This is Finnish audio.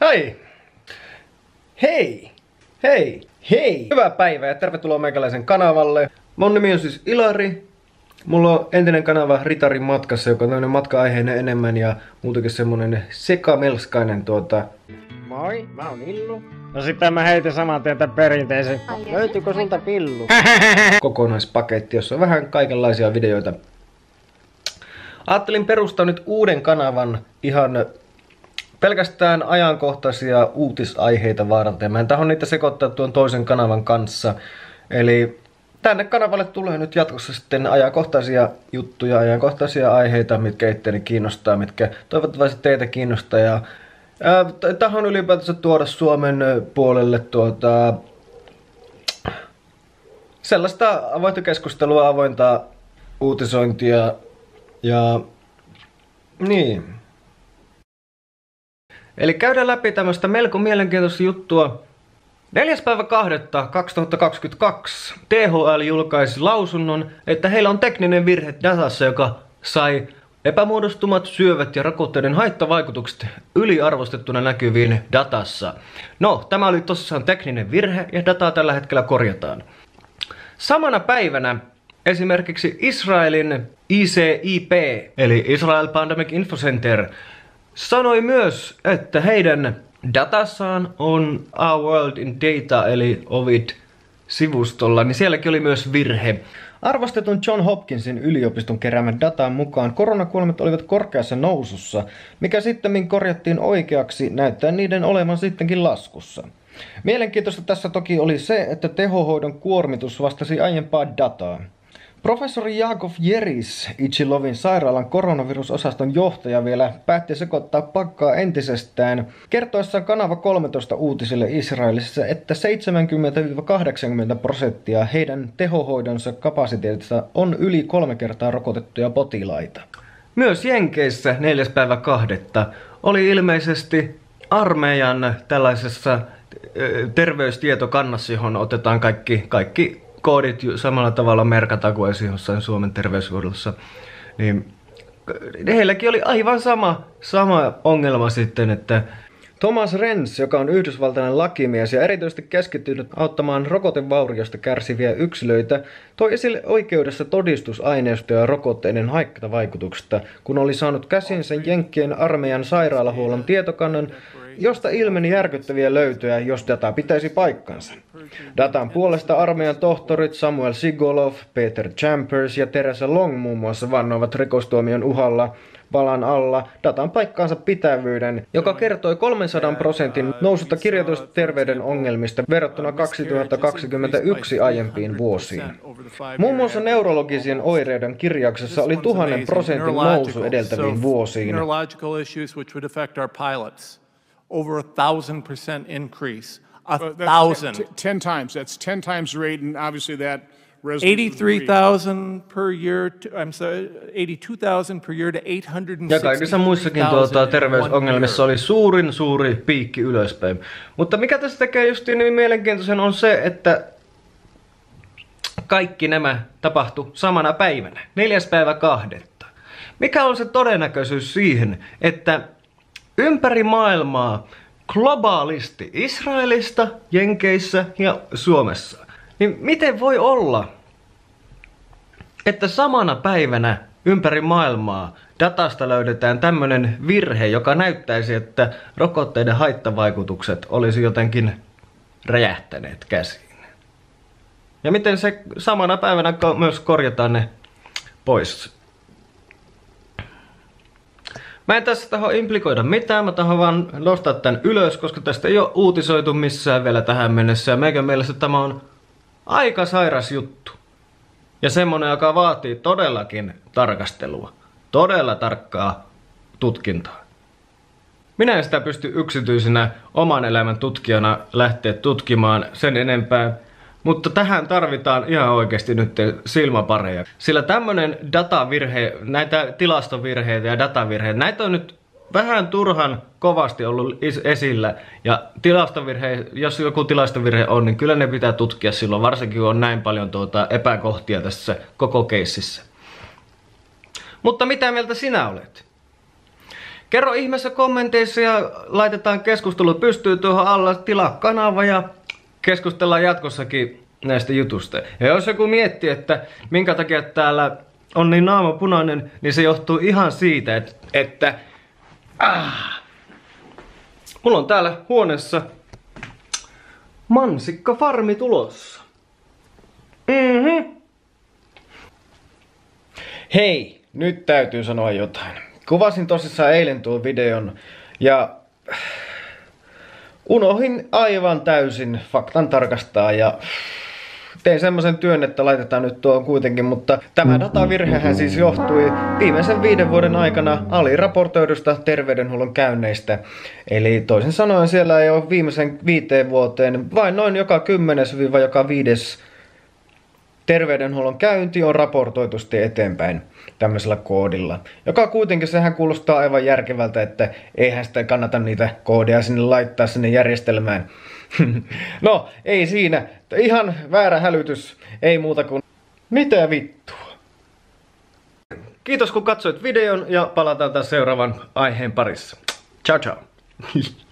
Hei! Hei! Hei! Hei! Hyvää päivää ja tervetuloa meikäläisen kanavalle. Mun nimi on siis Ilari. Mulla on entinen kanava Ritarin matkassa, joka on tämmönen matka-aiheinen enemmän ja muutenkin semmonen sekamelskainen tuota... Moi, mä oon Illu. No sitten mä heitin saman tien tämän perinteisen. Löytyykö sulta pillu? kokonaispaketti, jossa on vähän kaikenlaisia videoita. Ajattelin perustaa nyt uuden kanavan ihan pelkästään ajankohtaisia uutisaiheita varten. Mä en taho niitä sekoittaa tuon toisen kanavan kanssa. Eli tänne kanavalle tulee nyt jatkossa sitten ajankohtaisia juttuja, ajankohtaisia aiheita, mitkä itseäni kiinnostaa, mitkä toivottavasti teitä kiinnostaa. Ja tahon ylipäätänsä tuoda Suomen puolelle tuota, sellaista avointa keskustelua, avointa uutisointia ja niin. Eli käydään läpi tämmöistä melko mielenkiintoista juttua. 4. päivä 2022 THL julkaisi lausunnon, että heillä on tekninen virhe datassa, joka sai epämuodostumat, syövät ja rokotteiden haittavaikutukset yliarvostettuna näkyviin datassa. No, tämä oli tosissaan tekninen virhe ja dataa tällä hetkellä korjataan. Samana päivänä esimerkiksi Israelin ICIP, eli Israel Pandemic Info Center, sanoi myös, että heidän datassaan on Our World in Data, eli OVID-sivustolla, niin sielläkin oli myös virhe. Arvostetun John Hopkinsin yliopiston keräämän datan mukaan koronakuolemat olivat korkeassa nousussa, mikä sitten korjattiin oikeaksi näyttää niiden olevan sittenkin laskussa. Mielenkiintoista tässä toki oli se, että tehohoidon kuormitus vastasi aiempaa dataa. Professori Jakov Jeris, Ichilovin sairaalan koronavirusosaston johtaja vielä, päätti sekoittaa pakkaa entisestään, kertoessaan kanava 13 uutisille Israelissa, että 70-80 prosenttia heidän tehohoidonsa kapasiteetista on yli kolme kertaa rokotettuja potilaita. Myös Jenkeissä 4. päivä kahdetta oli ilmeisesti armeijan tällaisessa terveystietokannassa, johon otetaan kaikki, kaikki koodit samalla tavalla merkata kuin esimerkiksi jossain Suomen terveyshuollossa, niin heilläkin oli aivan sama, sama ongelma sitten, että Thomas Renz, joka on yhdysvaltainen lakimies ja erityisesti keskittynyt auttamaan rokotevauriosta kärsiviä yksilöitä, toi esille oikeudessa todistusaineistoja rokotteiden haittavaikutuksista, kun oli saanut käsinsä Jenkkien armeijan sairaalahuollon tietokannan, josta ilmeni järkyttäviä löytöjä, jos data pitäisi paikkansa. Datan puolesta armeijan tohtorit Samuel Sigolov, Peter Champers ja Teresa Long muun muassa vannoivat rikostuomion uhalla valan alla datan paikkaansa pitävyyden, joka kertoi 300 prosentin noususta kirjoitusta terveyden ongelmista verrattuna 2021 aiempiin vuosiin. Muun muassa neurologisien oireiden kirjauksessa oli tuhannen prosentin nousu edeltäviin vuosiin over a thousand percent increase. A well, thousand. T- ten times. That's ten times the rate, and obviously that. 83,000 per year, to, I'm sorry, 82,000 per year to 860,000 Ja kaikissa muissakin tuota, terveysongelmissa oli suurin suuri piikki ylöspäin. Mutta mikä tässä tekee just niin mielenkiintoisen on se, että kaikki nämä tapahtui samana päivänä, neljäs päivä kahdetta. Mikä on se todennäköisyys siihen, että ympäri maailmaa globaalisti Israelista, Jenkeissä ja Suomessa. Niin miten voi olla, että samana päivänä ympäri maailmaa datasta löydetään tämmönen virhe, joka näyttäisi, että rokotteiden haittavaikutukset olisi jotenkin räjähtäneet käsiin. Ja miten se samana päivänä myös korjataan ne pois Mä en tässä taho implikoida mitään, mä taho vaan nostaa tän ylös, koska tästä ei ole uutisoitu missään vielä tähän mennessä. Ja meikän mielestä tämä on aika sairas juttu. Ja semmonen, joka vaatii todellakin tarkastelua. Todella tarkkaa tutkintaa. Minä en sitä pysty yksityisenä oman elämän tutkijana lähteä tutkimaan sen enempää. Mutta tähän tarvitaan ihan oikeasti nyt silmäpareja. Sillä tämmönen datavirhe, näitä tilastovirheitä ja datavirheitä, näitä on nyt vähän turhan kovasti ollut esillä. Ja tilastovirhe, jos joku tilastovirhe on, niin kyllä ne pitää tutkia silloin, varsinkin kun on näin paljon tuota epäkohtia tässä koko keississä. Mutta mitä mieltä sinä olet? Kerro ihmeessä kommenteissa ja laitetaan keskustelu pystyy tuohon alla. Tilaa kanava ja keskustellaan jatkossakin näistä jutusta. Ja jos joku miettii, että minkä takia täällä on niin naama punainen, niin se johtuu ihan siitä, että, että ah, mulla on täällä huoneessa mansikkafarmi tulossa. Mhm. Hei, nyt täytyy sanoa jotain. Kuvasin tosissaan eilen tuon videon ja unohin aivan täysin faktan tarkastaa ja tein semmoisen työn, että laitetaan nyt tuo kuitenkin, mutta tämä datavirhehän siis johtui viimeisen viiden vuoden aikana aliraportoidusta terveydenhuollon käynneistä. Eli toisin sanoen siellä ei ole viimeisen viiteen vuoteen vain noin joka kymmenes joka viides terveydenhuollon käynti on raportoitusti eteenpäin tämmöisellä koodilla. Joka kuitenkin sehän kuulostaa aivan järkevältä, että eihän sitä kannata niitä koodeja sinne laittaa sinne järjestelmään. no, ei siinä. Ihan väärä hälytys. Ei muuta kuin mitä vittua. Kiitos kun katsoit videon ja palataan taas seuraavan aiheen parissa. Ciao ciao.